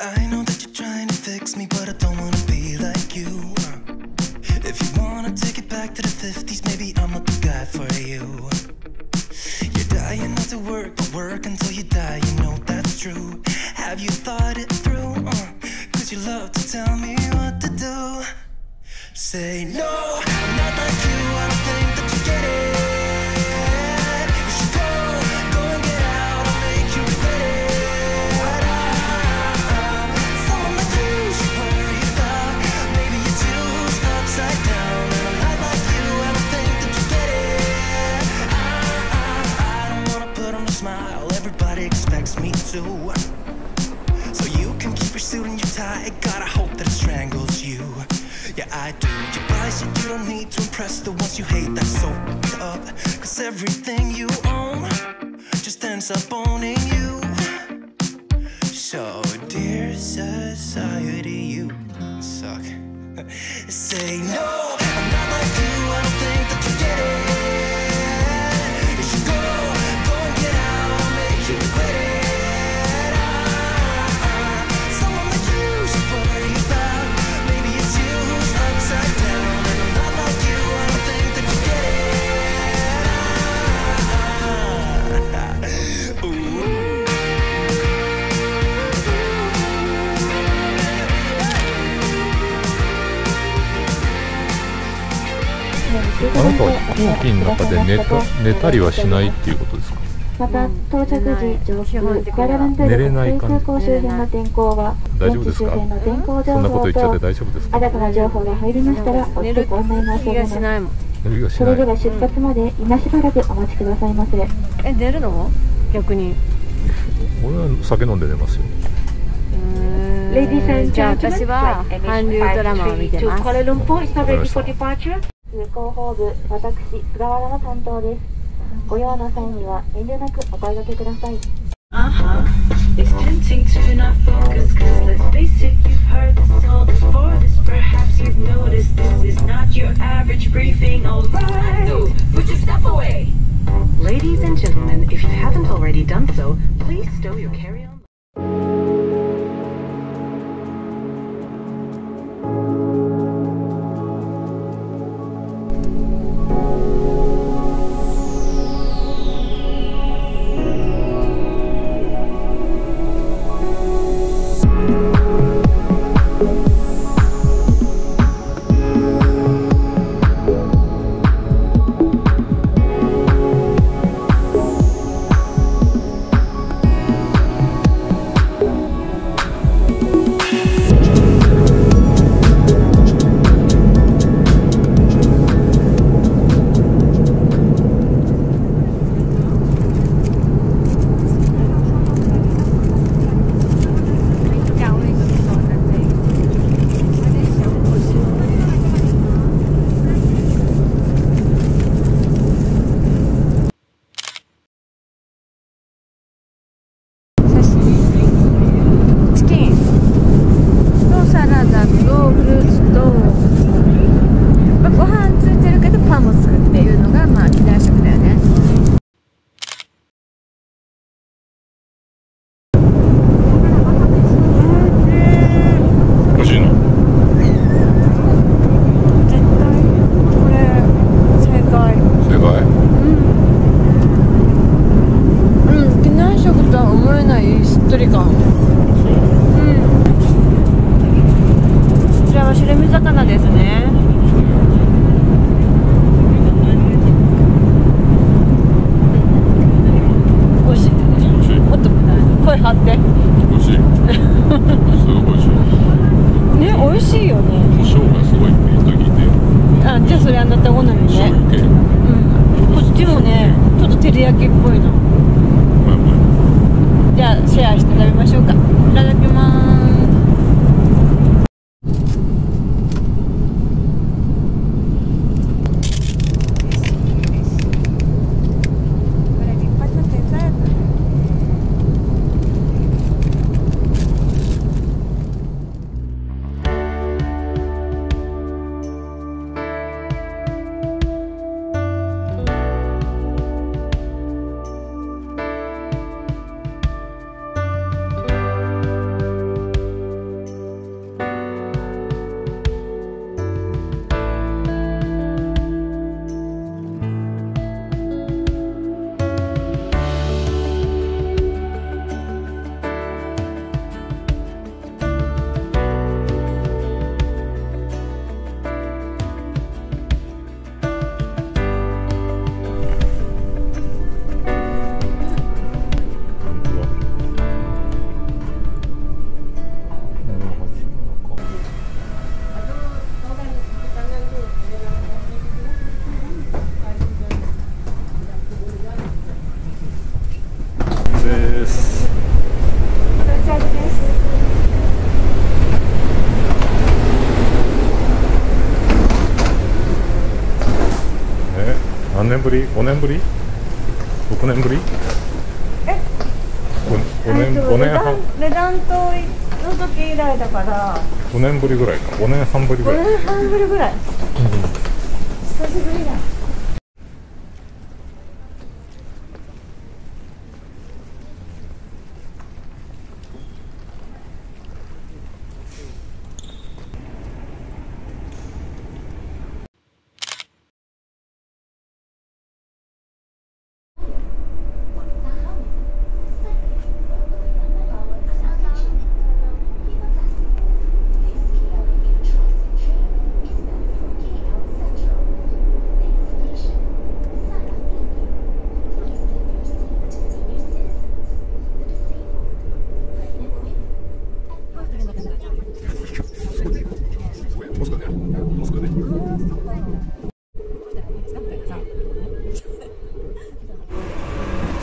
I know that you're trying to fix me, but I don't wanna be like you. If you wanna take it back to the 50s, maybe I'm not the guy for you. You're dying not to work, but work until you die, you know that's true. Have you thought it through? Uh, Cause you love to tell me. Say no, I'm not like you, I don't think that you get it. You should go, go and get out, I'll make you regret it. Ah, someone like you should worry about. Maybe you're too upside down, I'm not like you, I don't think that you get it. Ah, I don't wanna put on a smile, everybody expects me to. So you can keep your suit and your tie. Gotta Yeah, I do. You buy you don't need to impress the ones you hate. That's so up. Cause everything you own just ends up owning you. So, dear society, you suck. Say no, あなたは飛行機の中で寝た寝たりはしないっていうことですか？また到着時上空ガラルントル空港周辺の天候は大丈夫ですか？現地周辺の天候情そんなこと報言っちゃってと大丈夫ですか？新たな情報が入りましたらお寝る付けご案内申し気上げますそれでは出発まで今しばらくお待ちくださいませ。え寝るの？逆に。俺は酒飲んで寝ますよ。Ladies and じゃあ私は韓流ドラマを見て MH532 ますKuala Lumpur is now わかりま ready した for departure 通行ホー部私菅原の担当ですご用の際には遠慮なくお声掛けください Uh-huh. It's tempting to not focus, cause let's face it, you've heard this all before this. Perhaps you've noticed this is not your average briefing, alright? Dude, put your stuff away! Ladies and gentlemen, if you haven't already done so, please stow your carry-on. 焼けっぽいの。ぶり？5年ぶり？6年ぶり？え？5年5年半？値段との時以来だから。5年ぶりぐらいか。5年半ぶりぐ5らい。年半ぶりぐらい。久しぶりだ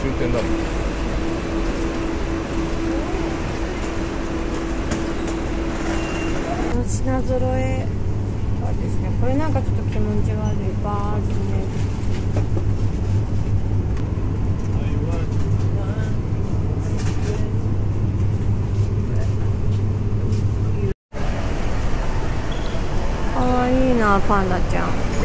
終点だもん品揃えはですねこれなんかちょっと気持ち悪い。バーズね。可愛いなパンダちゃん。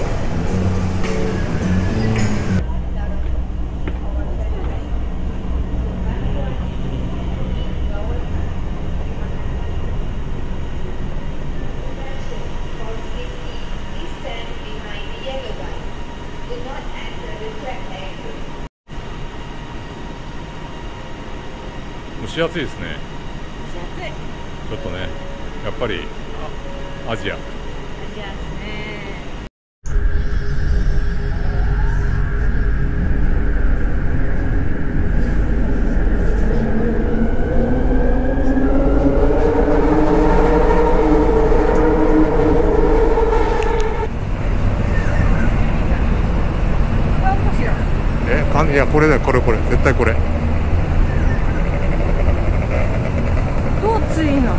蒸し暑いですね。ちょっとねやっぱりあア。ジアえかんいやこれだよこれこれ。絶対これどうついの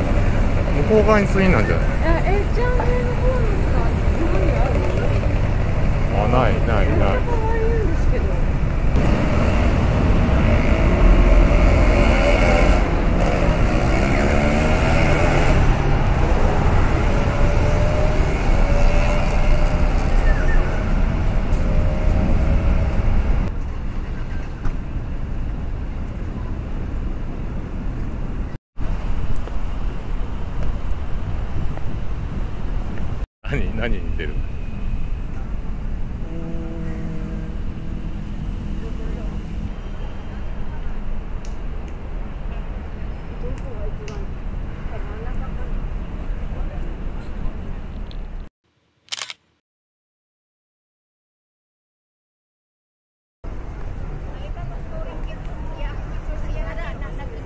向こう側にツインなんじゃない？ええじゃあ上の方日本にある？あないないない可愛いんですけど何何に出る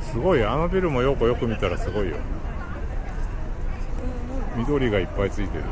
すごいあのビルもよくよく見たらすごいよ。緑がいっぱいついてる。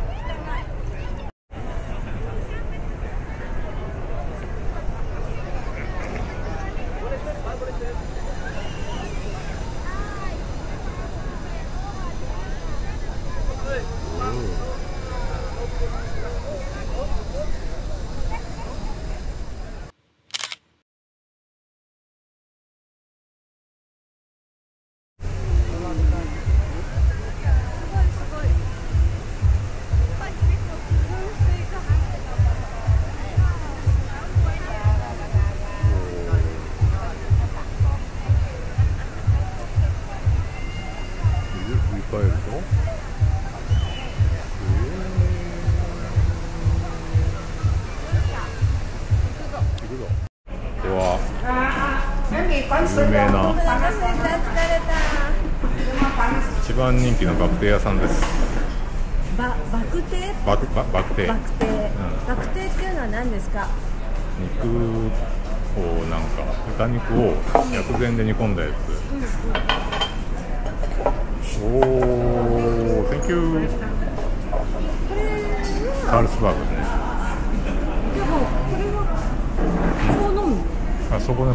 バクババクテー。バクテバクテっていうのは何ですか？肉をなんか豚肉を薬膳で煮込んだやつ。おー。Thank you カールスバーグね。でもこれはこう飲むあそこね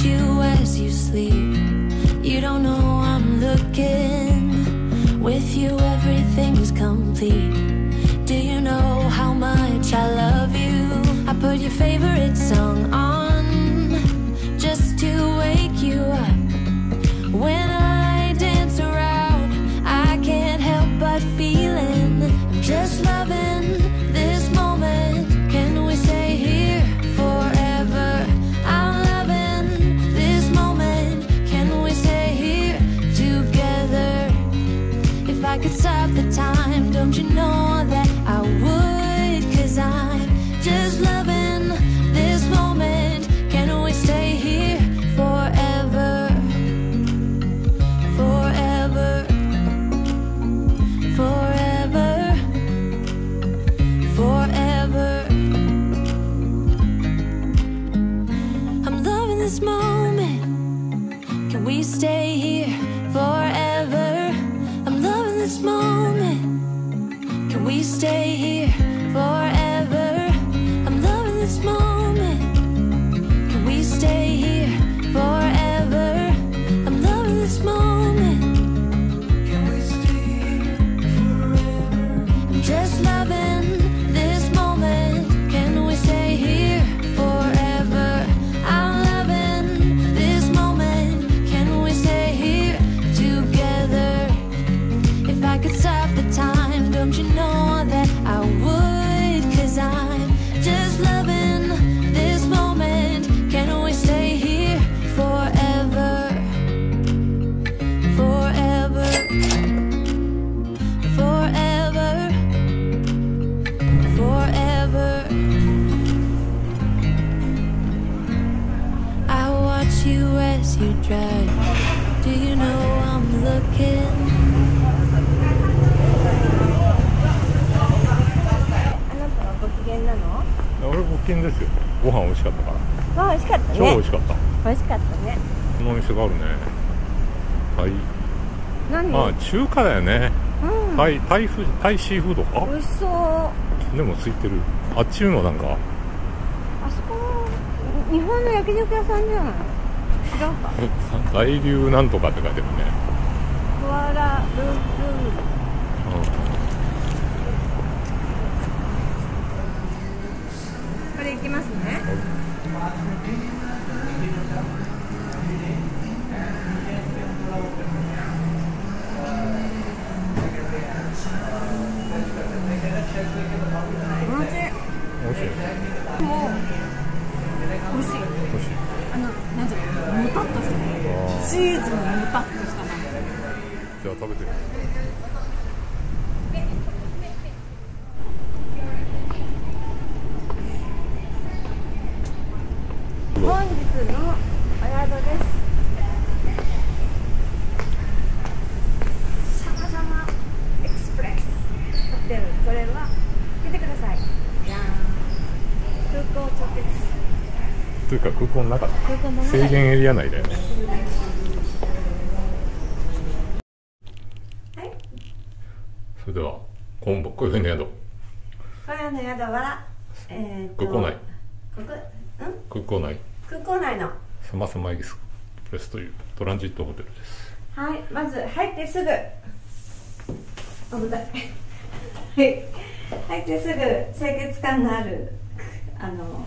you as you sleep. You don't know stay here 美味しかったね。このお店があるね。はい何、まあ中華だよね。うん、タイタイフタイシーフード。か美味しそう。でも空いてる。あっちにもなんか。あそこ日本の焼肉屋さんじゃない？違うか。大流なんとかって書いてるね、クアラルンプールこれいきますね美味しいお餅もう美味しい美味しいあのなんていうのもたっとした。チーズのもたっとしたじ。ゃあ食べてる本日のお宿ですさまざまエクスプレスホテルこれは見てください。じゃー。ん空港直結。というか空港の中だ空港の中。制限エリア内だよね。はい。それでは今度こういうふうに宿これの宿はえー、と空港内空港内。空港内の。サマサマエギスプレスというトランジットホテルです。はい。まず入ってすぐ。重たいはい。入ってすぐ清潔感のあるあの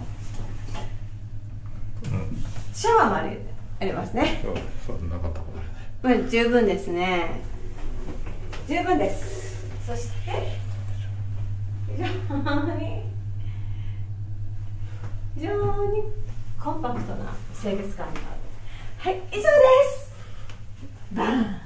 シャワーもあるよありますね。そうなかったことあるね。まあ十分ですね。十分です。そして非常に非常にコンパクトな清潔感がある。はい以上です。バーン